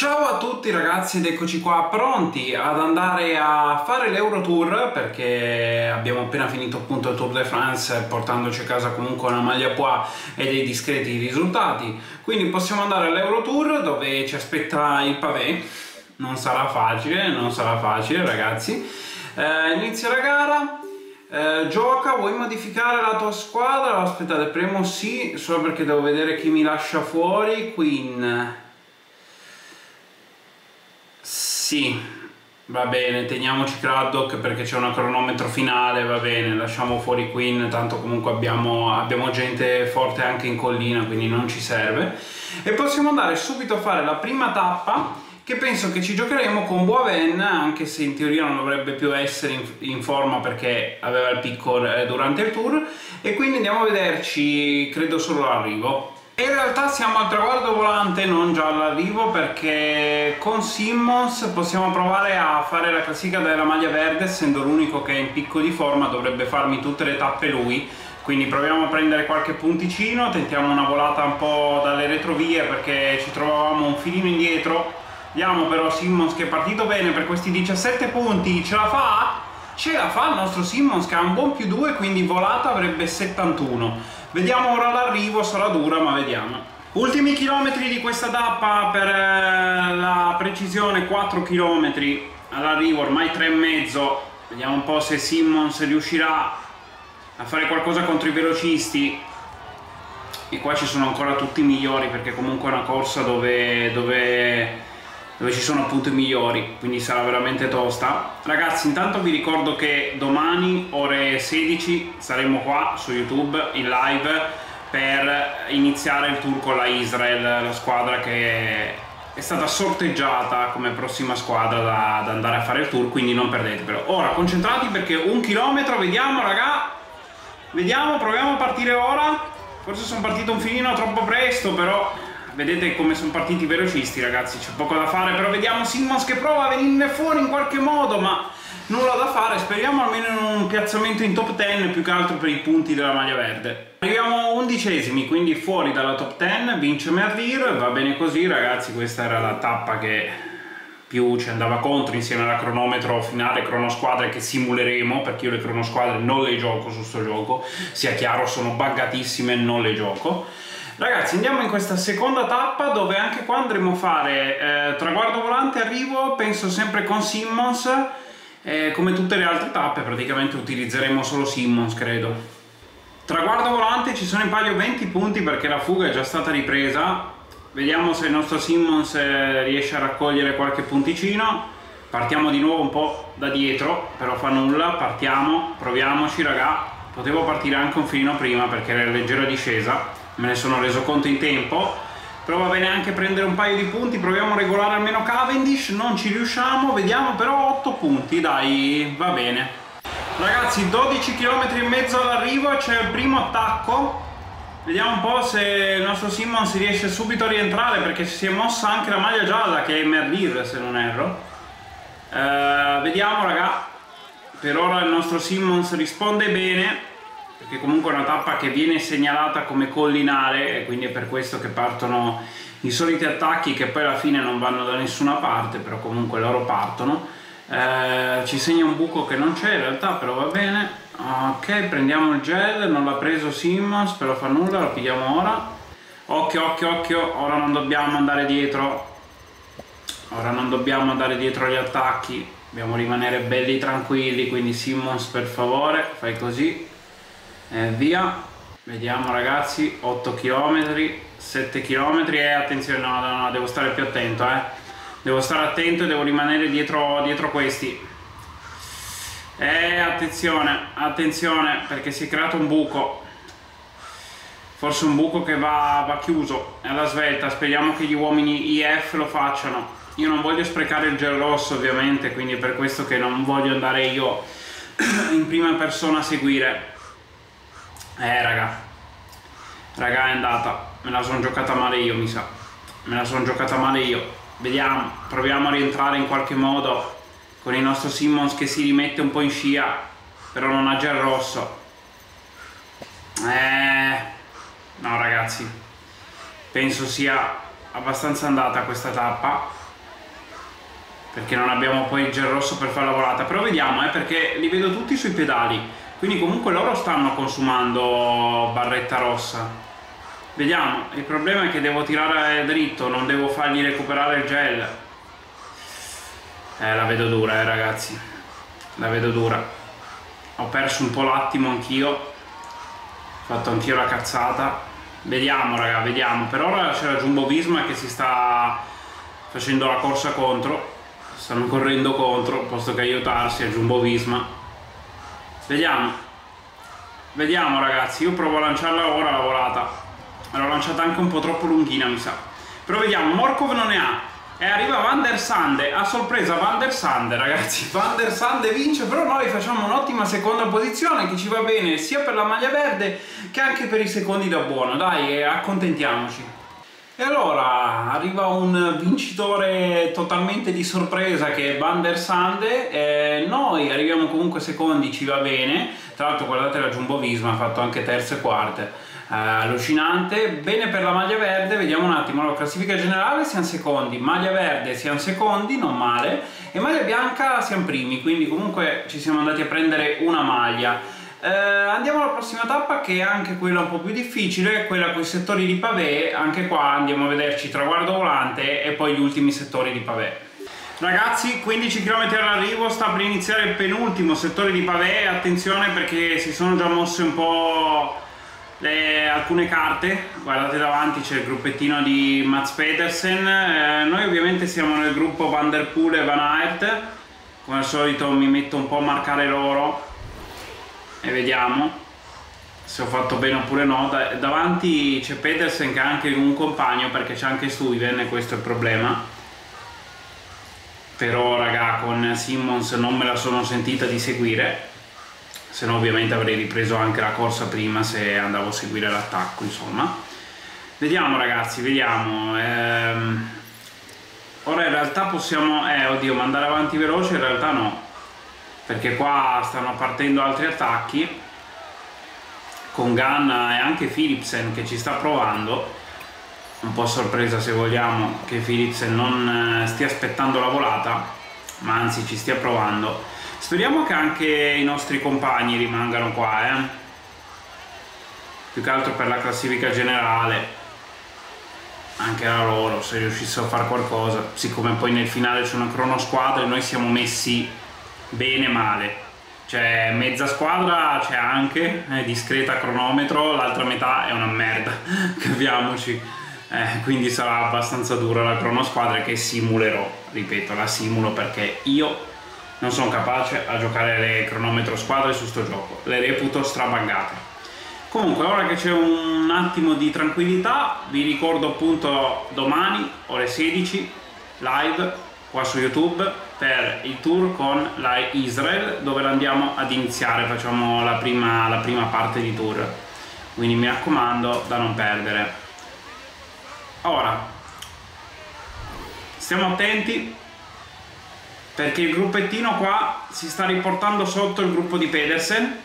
Ciao a tutti ragazzi ed eccoci qua pronti ad andare a fare l'Eurotour perché abbiamo appena finito appunto il Tour de France portandoci a casa comunque una maglia pois e dei discreti risultati. Quindi possiamo andare all'Eurotour dove ci aspetta il pavé. Non sarà facile, non sarà facile ragazzi. Eh, inizia la gara. Eh, gioca, vuoi modificare la tua squadra? aspettate, premo sì solo perché devo vedere chi mi lascia fuori Queen sì, va bene, teniamoci Craddock perché c'è un cronometro finale, va bene, lasciamo fuori Queen, tanto comunque abbiamo, abbiamo gente forte anche in collina, quindi non ci serve. E possiamo andare subito a fare la prima tappa che penso che ci giocheremo con Boaven, anche se in teoria non dovrebbe più essere in, in forma perché aveva il picco eh, durante il tour, e quindi andiamo a vederci, credo solo l'arrivo. In realtà siamo al traguardo volante, non già all'arrivo, perché con Simmons possiamo provare a fare la classifica della maglia verde, essendo l'unico che è in picco di forma, dovrebbe farmi tutte le tappe lui, quindi proviamo a prendere qualche punticino, tentiamo una volata un po' dalle retrovie perché ci trovavamo un filino indietro, vediamo però Simmons che è partito bene per questi 17 punti, ce la fa? Ce la fa il nostro Simmons che ha un buon più 2, quindi volata avrebbe 71. Vediamo ora l'arrivo, sarà dura ma vediamo. Ultimi chilometri di questa tappa per eh, la precisione 4 km all'arrivo, ormai 3,5. Vediamo un po' se Simmons riuscirà a fare qualcosa contro i velocisti. E qua ci sono ancora tutti i migliori perché comunque è una corsa dove, dove dove ci sono appunto i migliori, quindi sarà veramente tosta. Ragazzi, intanto vi ricordo che domani ore 16 saremo qua su YouTube in live per iniziare il tour con la Israel, la squadra che è stata sorteggiata come prossima squadra da, da andare a fare il tour, quindi non perdetevelo. Ora, concentrati perché un chilometro, vediamo raga, vediamo, proviamo a partire ora. Forse sono partito un filino troppo presto, però vedete come sono partiti i velocisti ragazzi, c'è poco da fare, però vediamo Simmons che prova a venirne fuori in qualche modo, ma nulla da fare, speriamo almeno in un piazzamento in top 10 più che altro per i punti della maglia verde. Arriviamo undicesimi, quindi fuori dalla top 10, vince Merdir, va bene così ragazzi, questa era la tappa che più ci andava contro insieme alla cronometro finale cronosquadre che simuleremo perché io le cronosquadre non le gioco su sto gioco sia chiaro sono buggatissime non le gioco Ragazzi andiamo in questa seconda tappa dove anche qua andremo a fare eh, traguardo volante, arrivo, penso sempre con Simmons, eh, come tutte le altre tappe praticamente utilizzeremo solo Simmons credo. Traguardo volante ci sono in palio 20 punti perché la fuga è già stata ripresa, vediamo se il nostro Simmons eh, riesce a raccogliere qualche punticino, partiamo di nuovo un po' da dietro, però fa nulla, partiamo, proviamoci raga, potevo partire anche un filino prima perché era leggera discesa me ne sono reso conto in tempo. Però va bene anche prendere un paio di punti. Proviamo a regolare almeno Cavendish. Non ci riusciamo. Vediamo però 8 punti. Dai va bene. Ragazzi 12 km e mezzo all'arrivo. C'è il primo attacco. Vediamo un po' se il nostro Simmons riesce subito a rientrare perché si è mossa anche la maglia gialla che è Merlir se non erro. Uh, vediamo raga. Per ora il nostro Simmons risponde bene perché comunque è una tappa che viene segnalata come collinare e quindi è per questo che partono i soliti attacchi che poi alla fine non vanno da nessuna parte però comunque loro partono. Eh, ci segna un buco che non c'è in realtà però va bene. Ok prendiamo il gel non l'ha preso Simmons però fa nulla lo pigliamo ora. Occhio occhio occhio ora non dobbiamo andare dietro. Ora non dobbiamo andare dietro agli attacchi. Dobbiamo rimanere belli tranquilli quindi Simmons per favore fai così e via. Vediamo ragazzi. 8 km 7 km e attenzione no, no, no devo stare più attento eh. Devo stare attento e devo rimanere dietro, dietro questi. E attenzione attenzione perché si è creato un buco. Forse un buco che va, va chiuso. Alla svelta. Speriamo che gli uomini IF lo facciano. Io non voglio sprecare il gel rosso ovviamente quindi è per questo che non voglio andare io in prima persona a seguire eh raga. Raga è andata. Me la sono giocata male io mi sa. Me la sono giocata male io. Vediamo Proviamo a rientrare in qualche modo Con il nostro Simmons che si rimette un po' in scia Però non ha già il rosso. Eh No ragazzi. Penso sia abbastanza andata questa tappa perché non abbiamo poi il gel rosso per fare la volata. Però vediamo eh, perché li vedo tutti sui pedali quindi comunque loro stanno consumando barretta rossa. Vediamo il problema è che devo tirare dritto non devo fargli recuperare il gel. Eh la vedo dura eh ragazzi. La vedo dura. Ho perso un po' l'attimo anch'io. Ho fatto anch'io la cazzata. Vediamo raga vediamo. Per ora c'è la Jumbo Visma che si sta facendo la corsa contro. Stanno correndo contro posto che aiutarsi a Jumbo Visma vediamo. Vediamo ragazzi. Io provo a lanciarla ora la volata. L'ho lanciata anche un po' troppo lunghina mi sa. Però vediamo Morkov non ne ha. E arriva Van der Sande. A sorpresa Van der Sande ragazzi. Van der Sande vince però noi facciamo un'ottima seconda posizione che ci va bene sia per la maglia verde che anche per i secondi da buono. Dai accontentiamoci e allora arriva un vincitore totalmente di sorpresa che è Van der Sande, e noi arriviamo comunque secondi, ci va bene, tra l'altro guardate la Jumbo Visma ha fatto anche terze e quarte, eh, allucinante, bene per la maglia verde, vediamo un attimo, allora classifica generale siamo secondi, maglia verde siamo secondi, non male, e maglia bianca siamo primi, quindi comunque ci siamo andati a prendere una maglia. Eh, andiamo alla prossima tappa che è anche quella un po' più difficile, quella con i settori di pavé, anche qua andiamo a vederci traguardo volante e poi gli ultimi settori di pavé. Ragazzi 15 km all'arrivo sta per iniziare il penultimo settore di pavé, attenzione perché si sono già mosse un po' le, alcune carte, guardate davanti c'è il gruppettino di Mats Pedersen, eh, noi ovviamente siamo nel gruppo Van Der Poel e Van Aert, come al solito mi metto un po' a marcare loro e vediamo se ho fatto bene oppure no. Da, davanti c'è Pedersen che ha anche un compagno perché c'è anche Stuyven e questo è il problema. Però raga con Simmons non me la sono sentita di seguire. Se no ovviamente avrei ripreso anche la corsa prima se andavo a seguire l'attacco insomma. Vediamo ragazzi vediamo. Ehm, ora in realtà possiamo eh oddio mandare avanti veloce in realtà no perché qua stanno partendo altri attacchi. Con Ganna e anche Philipsen che ci sta provando. Un po' sorpresa se vogliamo che Philipsen non eh, stia aspettando la volata ma anzi ci stia provando. Speriamo che anche i nostri compagni rimangano qua eh? più che altro per la classifica generale. Anche a loro se riuscissero a fare qualcosa. Siccome poi nel finale c'è una cronosquadra e noi siamo messi bene male. Cioè mezza squadra c'è anche è discreta cronometro l'altra metà è una merda capiamoci. Eh, quindi sarà abbastanza dura la cronosquadra che simulerò ripeto la simulo perché io non sono capace a giocare le cronometro squadre su sto gioco. Le reputo strabangate comunque ora che c'è un attimo di tranquillità vi ricordo appunto domani ore 16 live qua su YouTube per il tour con la Israel dove andiamo ad iniziare, facciamo la prima, la prima parte di tour. Quindi mi raccomando da non perdere. Ora, stiamo attenti perché il gruppettino qua si sta riportando sotto il gruppo di Pedersen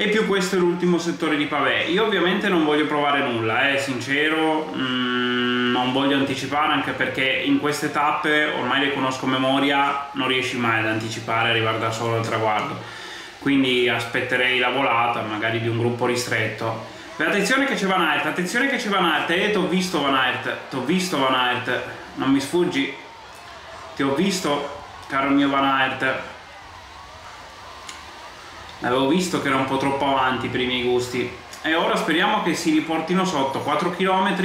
e più questo è l'ultimo settore di pavé. Io ovviamente non voglio provare nulla, eh, sincero. Mm, non voglio anticipare anche perché in queste tappe ormai le conosco a memoria, non riesci mai ad anticipare, arrivare da solo al traguardo. Quindi aspetterei la volata, magari di un gruppo ristretto. E attenzione che c'è Van Aert, attenzione che c'è Van Aert, eh, ti ho visto Van Aert, ti ho visto Van Aert, non mi sfuggi, ti ho visto, caro mio Van Aert. L'avevo visto che era un po' troppo avanti per i miei gusti. E ora speriamo che si riportino sotto 4 km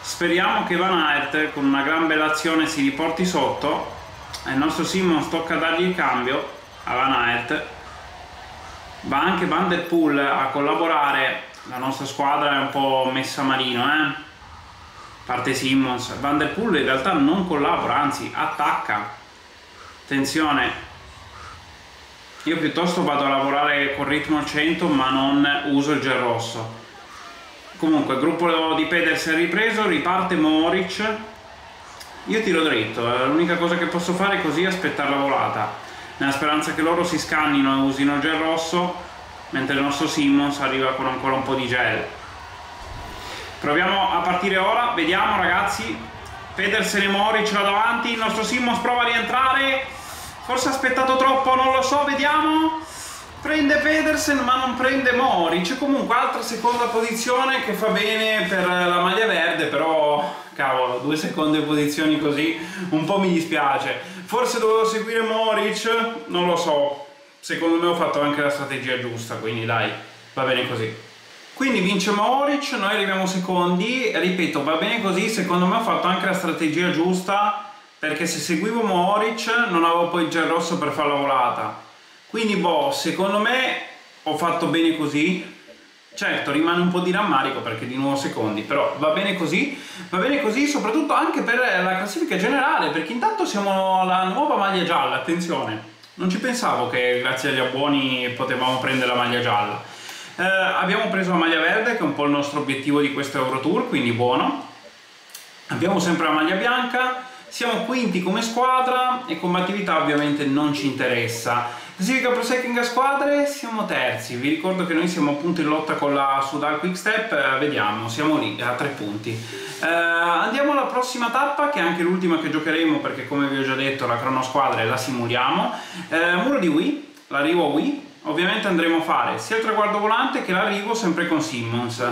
Speriamo che Van Aert con una gran bella azione si riporti sotto e il nostro Simons tocca dargli il cambio a Van Aert. Va anche Van der Poel a collaborare, la nostra squadra è un po' messa a marino, eh? parte Simmons. Van der Poel in realtà non collabora, anzi attacca. Attenzione, io piuttosto vado a lavorare con ritmo al 100 ma non uso il gel rosso. Comunque gruppo di Pedersen ripreso riparte Moric. Io tiro dritto eh, l'unica cosa che posso fare è così aspettare la volata. Nella speranza che loro si scannino e usino il gel rosso mentre il nostro Simmons arriva con ancora un po' di gel. Proviamo a partire ora. Vediamo ragazzi. Pedersen e Moric là davanti, il nostro Simmons prova a rientrare, forse ha aspettato troppo, non lo so, vediamo. Prende Pedersen ma non prende Moric, comunque altra seconda posizione che fa bene per la maglia verde, però cavolo, due seconde posizioni così un po' mi dispiace. Forse dovevo seguire Moric, non lo so, secondo me ho fatto anche la strategia giusta, quindi dai, va bene così. Quindi vince Moric, noi arriviamo secondi, ripeto, va bene così, secondo me ho fatto anche la strategia giusta, perché se seguivo Moric non avevo poi il gel rosso per fare la volata. Quindi boh, secondo me ho fatto bene così, Certo, rimane un po' di rammarico perché di nuovo secondi, però va bene così, va bene così soprattutto anche per la classifica generale, perché intanto siamo alla nuova maglia gialla, attenzione, non ci pensavo che grazie agli abboni potevamo prendere la maglia gialla. Eh, abbiamo preso la maglia verde che è un po' il nostro obiettivo di questo Eurotour, quindi buono. Abbiamo sempre la maglia bianca, siamo quinti come squadra e combattività ovviamente non ci interessa. Classifica Pro Secking a squadre, siamo terzi, vi ricordo che noi siamo appunto in lotta con la Sudal Quick Step, eh, vediamo, siamo lì a tre punti. Eh, andiamo alla prossima tappa che è anche l'ultima che giocheremo perché come vi ho già detto la crono squadre la simuliamo. Eh, muro di Wii, l'arrivo a Wii, ovviamente andremo a fare sia il traguardo volante che l'arrivo sempre con Simmons.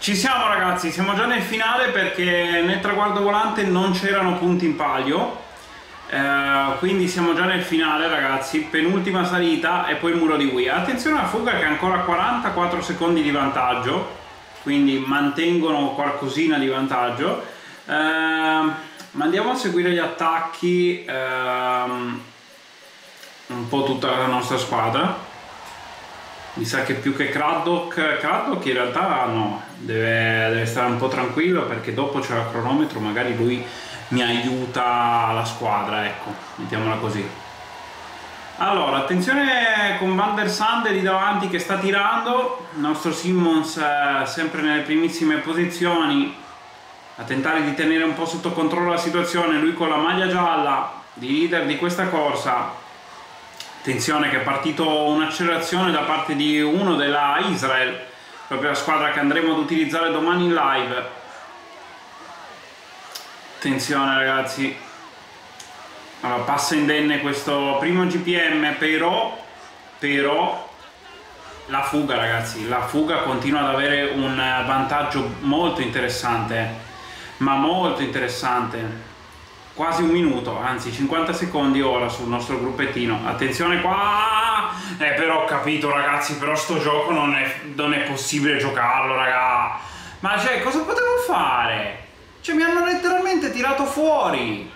Ci siamo ragazzi, siamo già nel finale perché nel traguardo volante non c'erano punti in palio, eh, quindi siamo già nel finale ragazzi, penultima salita e poi il muro di Wii. Attenzione alla fuga che ha ancora 44 secondi di vantaggio, quindi mantengono qualcosina di vantaggio. Eh, ma andiamo a seguire gli attacchi ehm, un po' tutta la nostra squadra mi sa che più che Craddock, Craddock in realtà no, deve, deve, stare un po' tranquillo perché dopo c'è il cronometro, magari lui mi aiuta la squadra, ecco, mettiamola così. Allora, attenzione con Van der Sande lì davanti che sta tirando, il nostro Simmons eh, sempre nelle primissime posizioni, a tentare di tenere un po' sotto controllo la situazione, lui con la maglia gialla di leader di questa corsa Attenzione che è partito un'accelerazione da parte di uno della Israel, proprio la squadra che andremo ad utilizzare domani in live. Attenzione ragazzi. Allora, passa indenne questo primo GPM, però, però la fuga ragazzi, la fuga continua ad avere un vantaggio molto interessante, ma molto interessante quasi un minuto, anzi 50 secondi ora sul nostro gruppettino. Attenzione qua! Eh però ho capito ragazzi, però sto gioco non è, non è possibile giocarlo raga. Ma cioè cosa potevo fare? Cioè mi hanno letteralmente tirato fuori.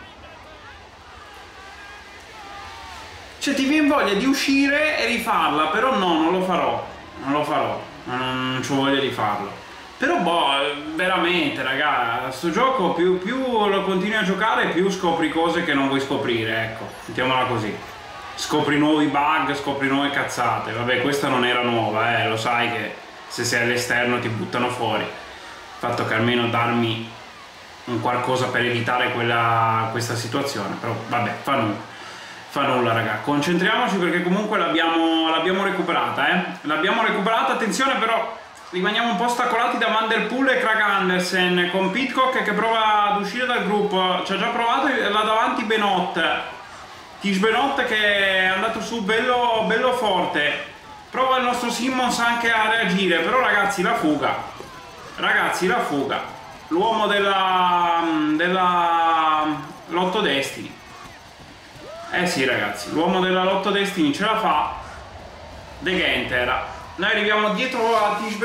Cioè ti viene voglia di uscire e rifarla, però no, non lo farò. Non lo farò. Non, non ho voglia di farlo. Però boh, veramente raga, sto gioco più, più, lo continui a giocare più scopri cose che non vuoi scoprire, ecco, mettiamola così. Scopri nuovi bug, scopri nuove cazzate. Vabbè, questa non era nuova, eh, lo sai che se sei all'esterno ti buttano fuori. Il fatto che almeno darmi un qualcosa per evitare quella, questa situazione, però vabbè, fa nulla. Fa nulla raga, concentriamoci perché comunque l'abbiamo recuperata, eh. L'abbiamo recuperata, attenzione però rimaniamo un po' ostacolati da Van Der Poel e Craig Andersen con Pitcock che prova ad uscire dal gruppo. Ci ha già provato là davanti Benot Tish Benot che è andato su bello, bello forte. Prova il nostro Simmons anche a reagire però ragazzi la fuga. Ragazzi la fuga. L'uomo della, della Lotto Destiny eh sì ragazzi l'uomo della Lotto Destiny ce la fa. De Genter noi arriviamo dietro a Tish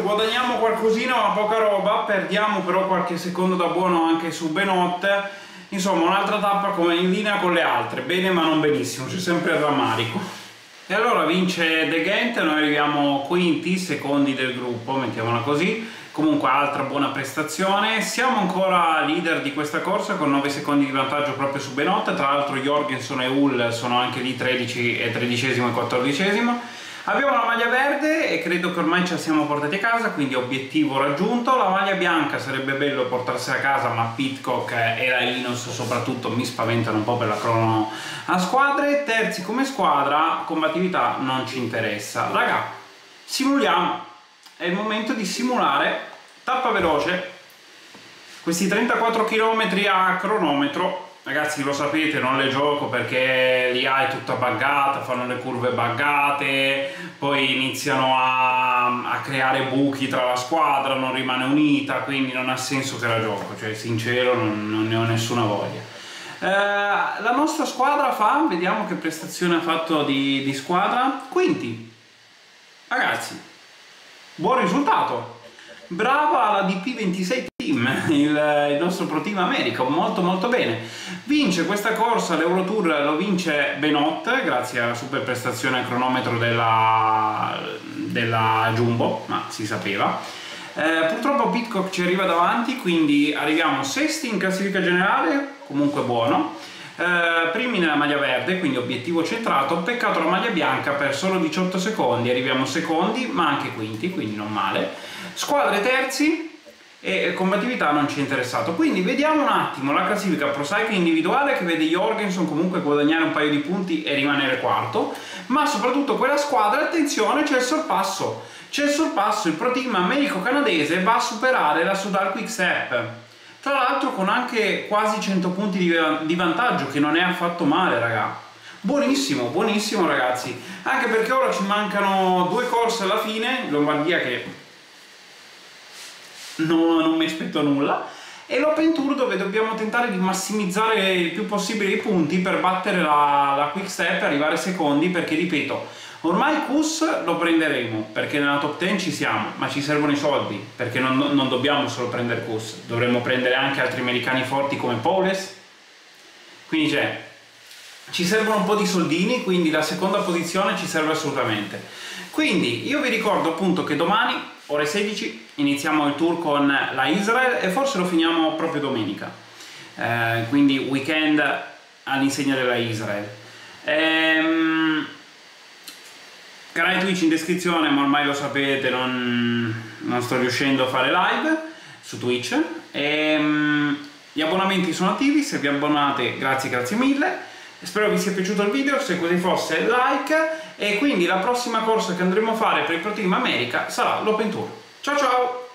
guadagniamo qualcosina ma poca roba, perdiamo però qualche secondo da buono anche su Benot. Insomma, un'altra tappa come in linea con le altre, bene ma non benissimo, c'è sempre il rammarico. E allora vince De Gent, noi arriviamo quinti, secondi del gruppo, mettiamola così. Comunque altra buona prestazione, siamo ancora leader di questa corsa con 9 secondi di vantaggio proprio su Benot, tra l'altro Jorgensen e Hull sono anche lì 13 e 13 e 14 Abbiamo la maglia verde e credo che ormai ce la siamo portati a casa, quindi obiettivo raggiunto. La maglia bianca sarebbe bello portarsela a casa, ma Pitcock e la Inos soprattutto mi spaventano un po' per la crono a squadre. Terzi come squadra, combattività non ci interessa. Raga, simuliamo. È il momento di simulare. Tappa veloce. questi 34 km a cronometro ragazzi lo sapete non le gioco perché l'IA è tutta buggata fanno le curve buggate poi iniziano a, a, creare buchi tra la squadra non rimane unita quindi non ha senso che la gioco cioè sincero non, non ne ho nessuna voglia. Eh, la nostra squadra fa vediamo che prestazione ha fatto di, di squadra. Quinti. Ragazzi buon risultato. Brava la DP26 Team, il, il, nostro Pro Team America, molto molto bene. Vince questa corsa, l'Eurotour lo vince Benot, grazie alla super prestazione al cronometro della, della Jumbo, ma si sapeva. Eh, purtroppo Pitcock ci arriva davanti, quindi arriviamo sesti in classifica generale, comunque buono. Eh, primi nella maglia verde, quindi obiettivo centrato, peccato la maglia bianca per solo 18 secondi, arriviamo secondi ma anche quinti, quindi non male. Squadre terzi e combattività non ci è interessato. Quindi vediamo un attimo la classifica pro cycling individuale che vede Jorgensen comunque guadagnare un paio di punti e rimanere quarto, ma soprattutto quella squadra, attenzione, c'è il sorpasso. C'è il sorpasso, il pro team americo-canadese va a superare la Sudal Quickstep tra l'altro con anche quasi 100 punti di, vantaggio, che non è affatto male, raga. Buonissimo, buonissimo ragazzi. Anche perché ora ci mancano due corse alla fine, Lombardia che non, non mi aspetto nulla, e l'Open Tour dove dobbiamo tentare di massimizzare il più possibile i punti per battere la, la Quick Step e arrivare secondi, perché ripeto, Ormai Kus lo prenderemo perché nella top 10 ci siamo, ma ci servono i soldi perché non, non dobbiamo solo prendere Kus, dovremmo prendere anche altri americani forti come Powles. Quindi c'è, ci servono un po' di soldini, quindi la seconda posizione ci serve assolutamente. Quindi io vi ricordo appunto che domani, ore 16, iniziamo il tour con la Israel e forse lo finiamo proprio domenica. Eh, quindi weekend all'insegna della Israel. Ehm, Canale Twitch in descrizione, ma ormai lo sapete, non, non sto riuscendo a fare live su Twitch. E, um, gli abbonamenti sono attivi, se vi abbonate grazie, grazie mille. Spero vi sia piaciuto il video, se così fosse like e quindi la prossima corsa che andremo a fare per il Pro Team America sarà l'Open Tour. Ciao ciao!